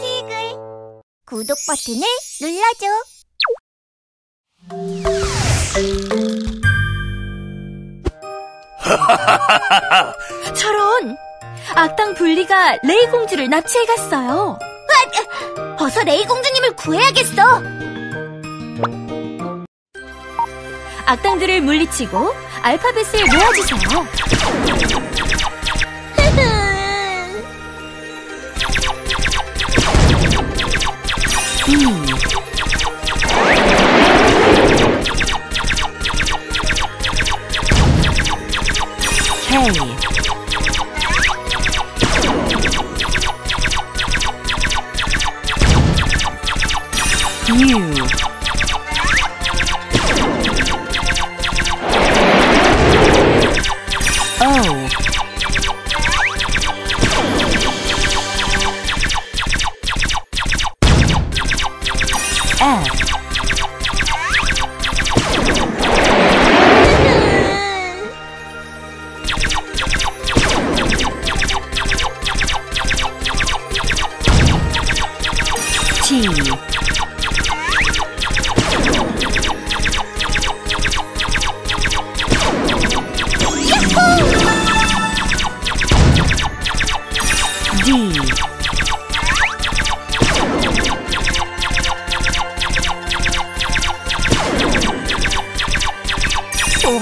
티글 구독 버튼을 눌러줘. 저런! 악당 분리가 레이 공주를 납치해 갔어요. 어서 레이 공주님을 구해야겠어. 악당들을 물리치고 알파벳을 모아주세요. New.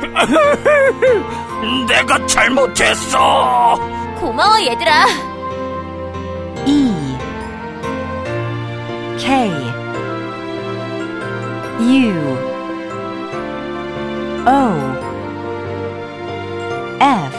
내가 잘못했어. 고마워 얘들아. E. K. U. O. F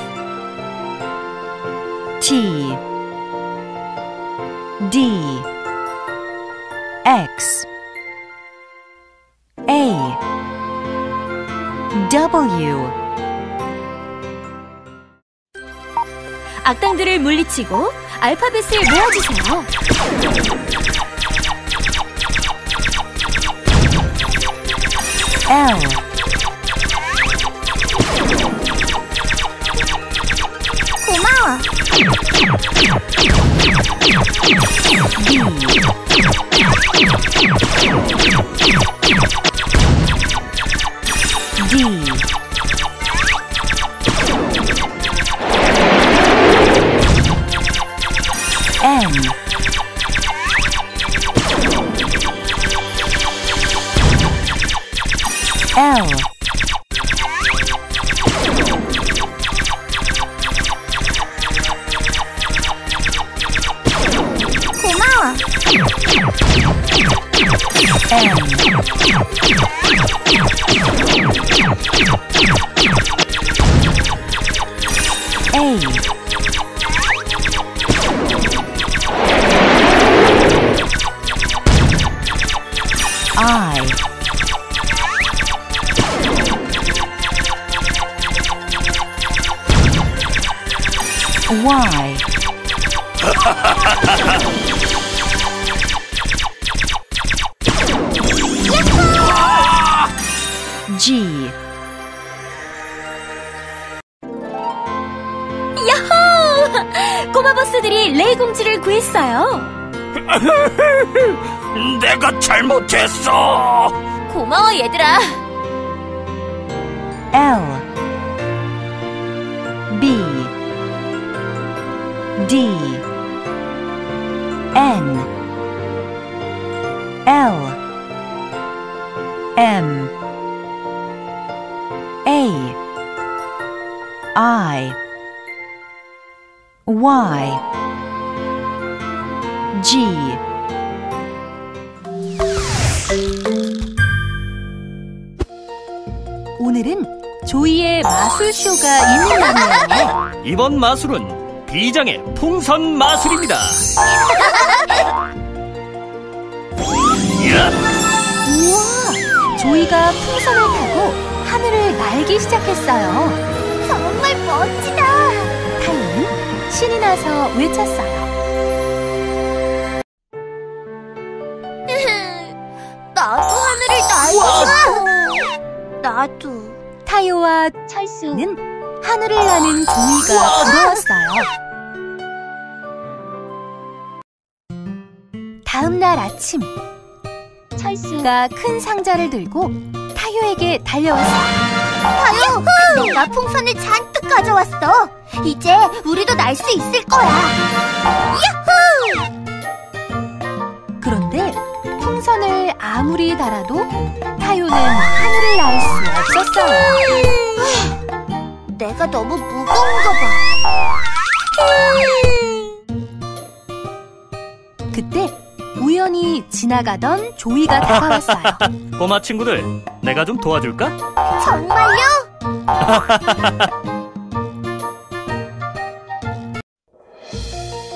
악당들을 물리치고 알파벳을 모아주세요. 고마워. D N 고 레이 공주를 구했어요. 내가 잘못했어. 고마워 얘들아. L. B. D. N. L. M. A. I. Y G 오늘은 조이의 마술쇼가 있는 날이에요. 이번 마술은 비장의 풍선 마술입니다. 야, 우와! 조이가 풍선을 타고 하늘을 날기 시작했어요. 정말 멋지다. 타요는 신이 나서 외쳤어요. 와 철수는 하늘을 나는 조이가 부러웠어요. 다음 날 아침, 철수가 큰 상자를 들고 타요에게 달려왔어요. 타요, 내가 풍선을 잔뜩 가져왔어. 이제 우리도 날 수 있을 거야. 야호! 그런데 풍선을 아무리 달아도 타요는 하늘을 날 수 없었어요. 내가 너무 무거운가 봐. 그때 우연히 지나가던 조이가 다가왔어요. 꼬마 친구들, 내가 좀 도와줄까? 정말요?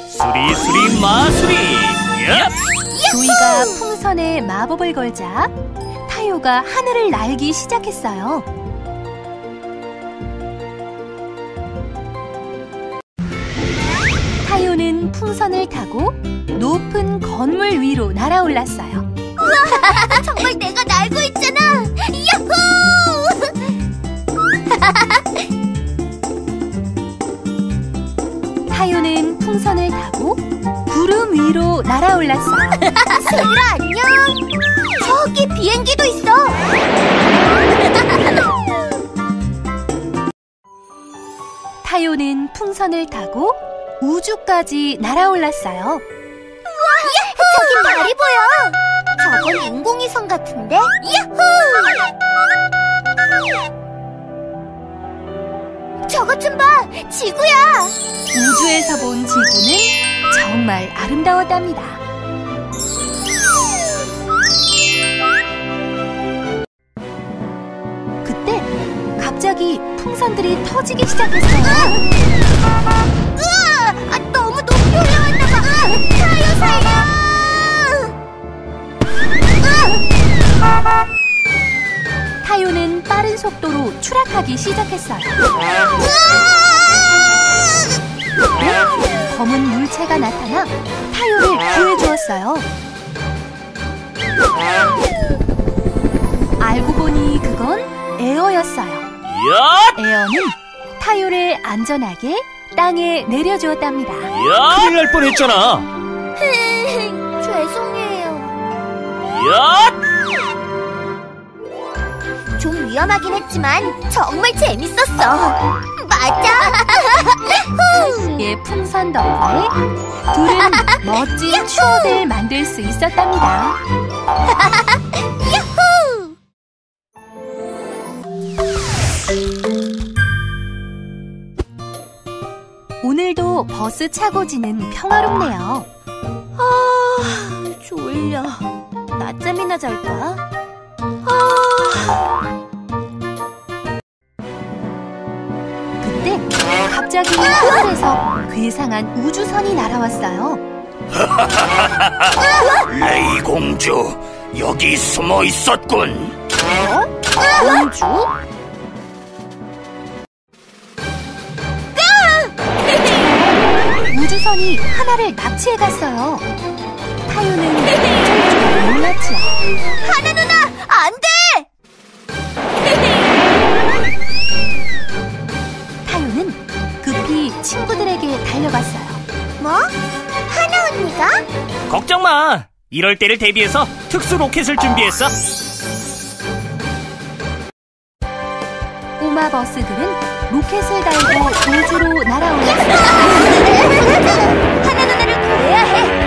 수리 수리 마수리! 야! 조이가 풍선에 마법을 걸자 타요가 하늘을 날기 시작했어요. 풍선을 타고 높은 건물 위로 날아올랐어요. 정말 내가 날고 있잖아. 야호! 타요는 풍선을 타고 구름 위로 날아올랐어요. 얘들아 안녕. 저기 비행기도 있어. 타요는 풍선을 타고 우주까지 날아올랐어요. 저기 달이 보여. 저건 인공위성 같은데? 야호! 저것 좀 봐. 지구야. 우주에서 본 지구는 정말 아름다웠답니다. 그때 갑자기 풍선들이 터지기 시작했어요. 으아! 아, 높이 타요 살려. 타요는 빠른 속도로 추락하기 시작했어요. 검은 물체가 나타나 타요를 구해주었어요. 알고 보니 그건 에어였어요. 야! 에어는 타요를 안전하게 땅에 내려주었답니다. 야! 큰일 날 뻔했잖아. 죄송해요. 야! 좀 위험하긴 했지만 정말 재밌었어. 맞아. 의 풍선 덕분에 둘은 멋진 추억을 만들 수 있었답니다. 버스 차고지는 평화롭네요. 아, 졸려. 낮잠이나 잘까? 아, 그때 갑자기 하늘에서 괴상한 우주선이 날아왔어요. 레이 공주, 여기 숨어 있었군. 공주? 우주선이 하나를 납치해 갔어요. 타요는 쫄쫄 놀랐지요. 하나 누나, 안 돼! 타요는 급히 친구들에게 달려갔어요. 뭐? 하나 언니가? 걱정 마. 이럴 때를 대비해서 특수 로켓을 준비했어. 꼬마 버스들은 로켓을 달고 우주로 날아올랐어요. 하나 누나를 구해야 해.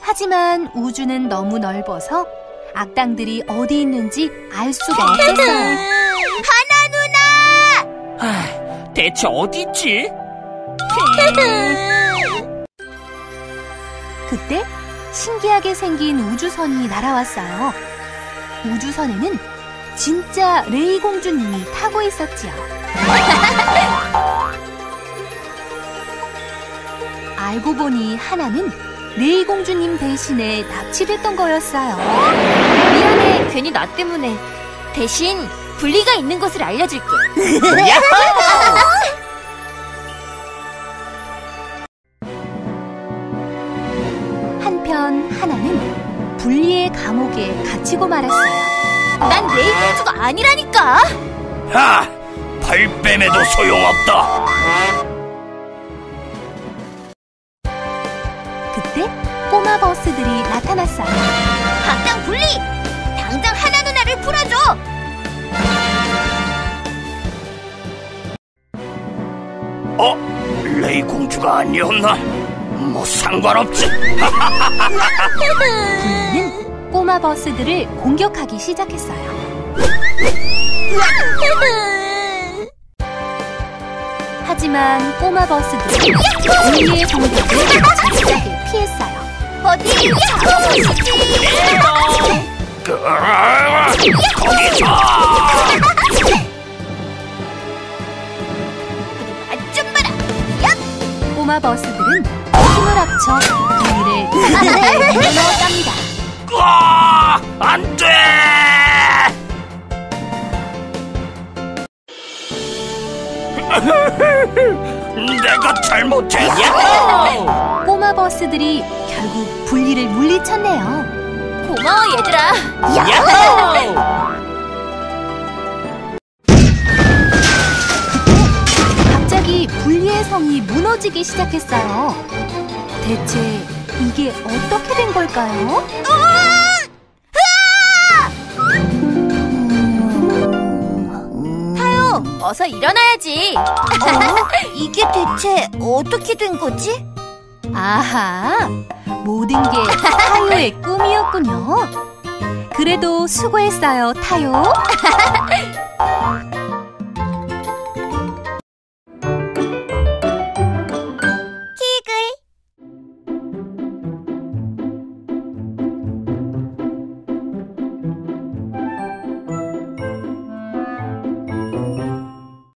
하지만 우주는 너무 넓어서 악당들이 어디 있는지 알 수가 없었어요. 하나 누나! 하, 대체 어디 있지? 그때 신기하게 생긴 우주선이 날아왔어요. 우주선에는 진짜 레이 공주님이 타고 있었지요. 알고 보니 하나는 레이 공주님 대신에 납치됐던 거였어요. 미안해, 괜히 나 때문에. 대신 분리가 있는 곳을 알려줄게. 분리의 감옥에 갇히고 말았어요. 난 레이 공주가 아니라니까. 하! 발뺌에도 소용없다. 그때 꼬마 버스들이 나타났어요. 당장 분리! 당장 하나 누나를 풀어줘! 어? 레이 공주가 아니었나? 뭐 상관없지. 분리는 꼬마 버스들을 공격하기 시작했어요. 하지만 꼬마 버스들은 분리의 공격을 착실하게 피했어요. 어디 거기서! 꼬마 버스들은 힘을 합쳐 그 넣었답니다. 아, 안 돼! 내가 잘못했어. 꼬마 버스들이 결국 분리를 물리쳤네요. 고마워, 얘들아! 갑자기 분리의 성이 무너지기 시작했어요. 대체 이게 어떻게 된 걸까요? 타요, 어서 일어나야지. 이게 대체 어떻게 된 거지? 아하, 모든 게 타요의 꿈이었군요. 그래도 수고했어요, 타요.